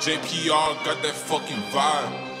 JPR got that fucking vibe.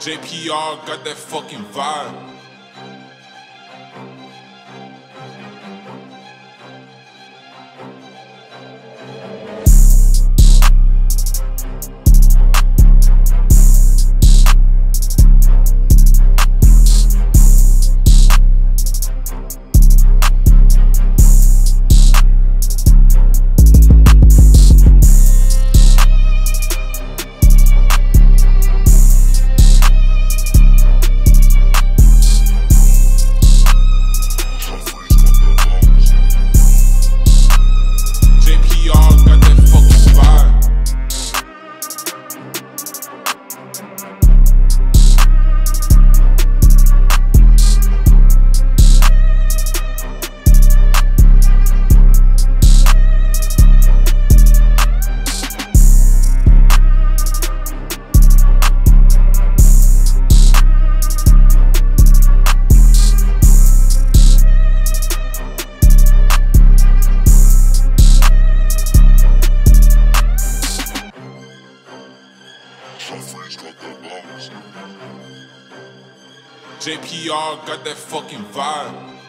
JPR got that fucking vibe. JPR got that fucking vibe.